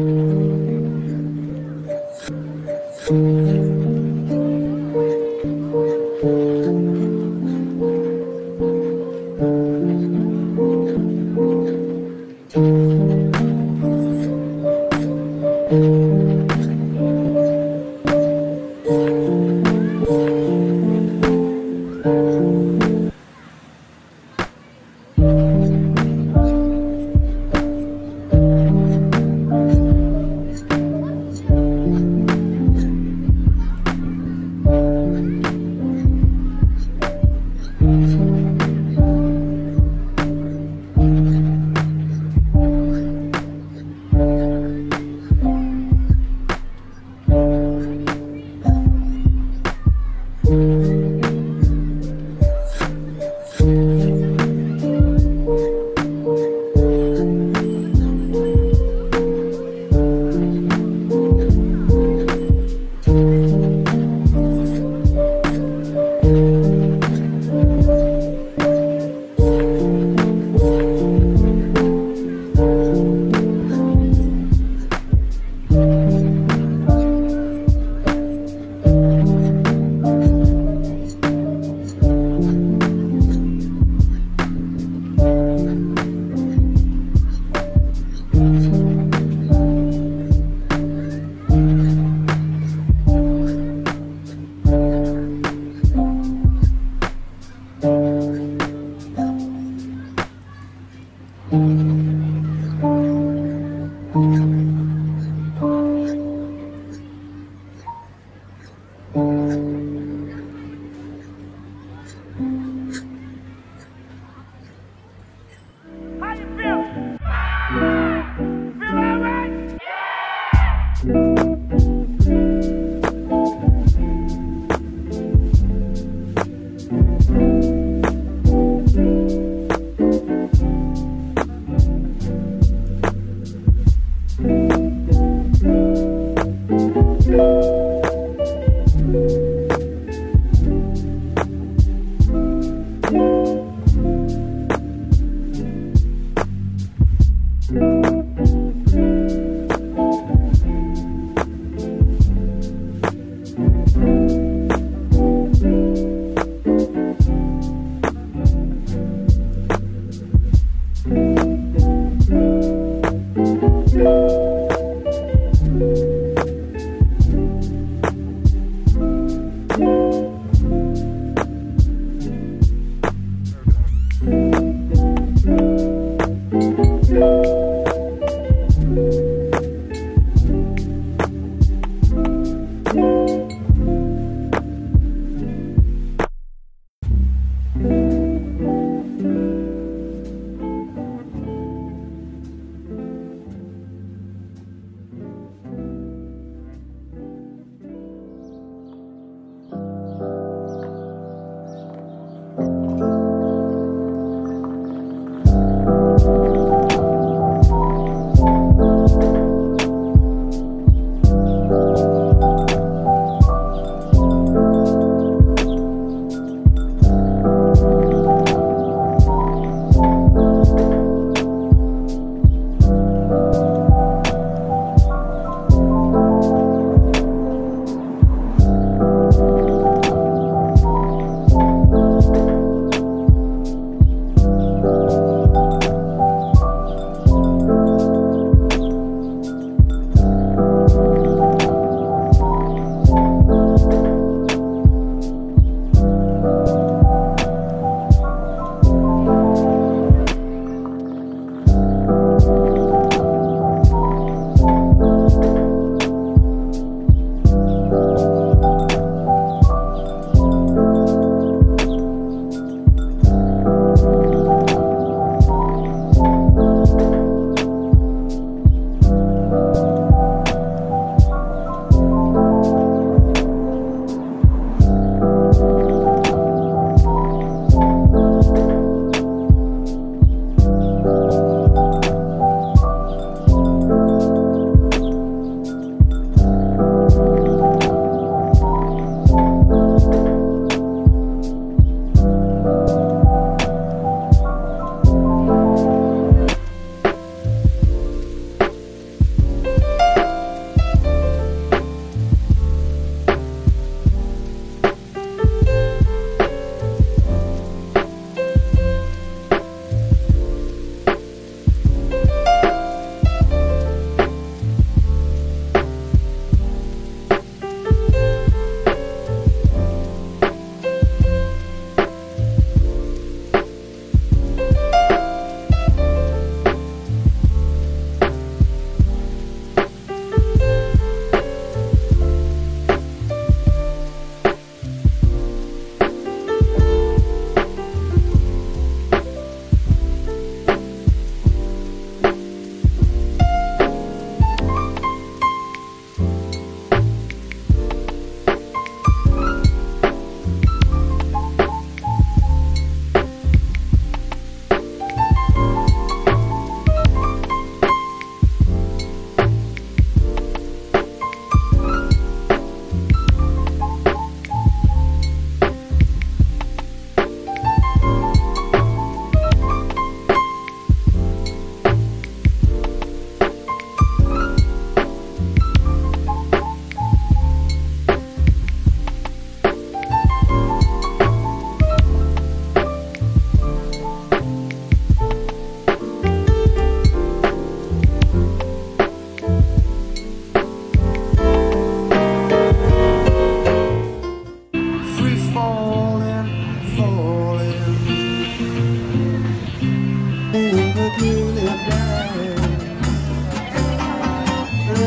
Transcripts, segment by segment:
Thank you.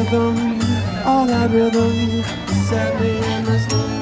Rhythm, all that rhythm set me in this I'm